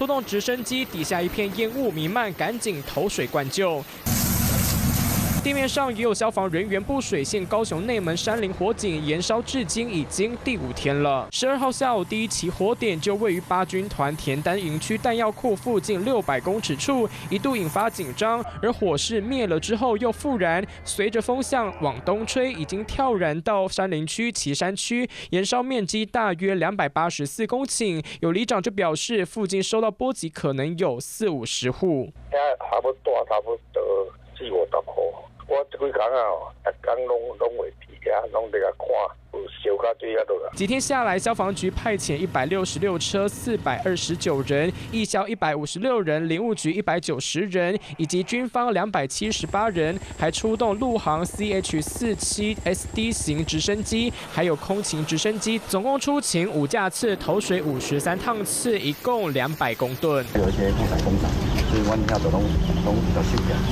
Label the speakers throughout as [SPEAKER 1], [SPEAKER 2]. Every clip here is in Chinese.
[SPEAKER 1] 出动直升机底下一片烟雾弥漫，赶紧投水灌救。地面上也有消防人员布水线，高雄内门山林火警延烧至今已经第五天了。十二号下午第一起火点就位于八军团田单营区弹药库附近六百公尺处，一度引发紧张。而火势灭了之后又复燃，随着风向往东吹，已经跳燃到山林区旗山区，燃烧面积大约两百八十四公顷。有里长就表示，附近受到波及可能有四五十户。
[SPEAKER 2] 差不多，差不多四五十户。我这几天啊，逐天拢拢会皮啊，拢在遐看，有烧到最遐落
[SPEAKER 1] 几天下来，消防局派遣一百六十六车、四百二十九人，义消一百五十六人，林务局一百九十人，以及军方两百七十八人，还出动陆航 CH 四七 SD 型直升机，还有空勤直升机，总共出勤五架次，投水五十三趟次，一共两百公吨。
[SPEAKER 3] 有一些空载工厂。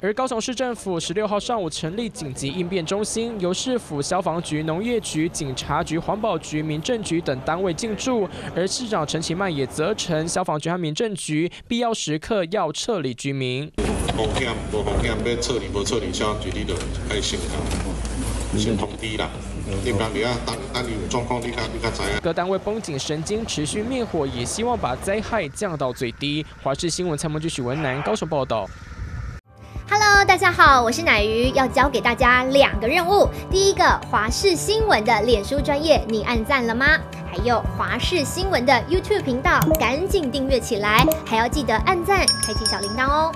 [SPEAKER 1] 而高雄市政府十六号上午成立紧急应变中心，由市府消防局、农业局、警察局、环保局、民政局等单位进驻。而市长陈其迈也责成消防局和民政局，必要时刻要撤离居民。
[SPEAKER 4] 风险无风险要撤离无撤离，消防局你就爱先讲，先通知啦。
[SPEAKER 1] 各单位绷紧神经，持续灭火，也希望把灾害降到最低。华视新闻参谋局许文南高手报道。
[SPEAKER 5] Hello，大家好，我是奶鱼，要教给大家两个任务。第一个，华视新闻的脸书专业，你按赞了吗？还有华视新闻的 YouTube 频道，赶紧订阅起来，还要记得按赞，开启小铃铛哦。